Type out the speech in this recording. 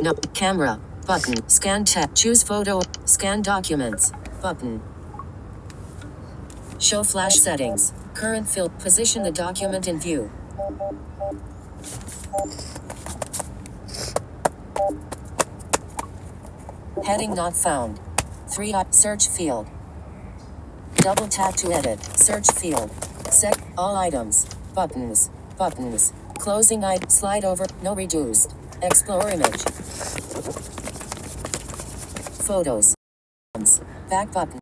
No. Camera. Button. Scan tab. Choose photo. Scan documents. Button. Show flash settings. Current fill. Position the document in view. Heading not found. 3 dot search field. Double tap to edit. Search field. Set all items. Buttons. Buttons. Closing I slide over. No reduced. Explore image. Photos. Back button.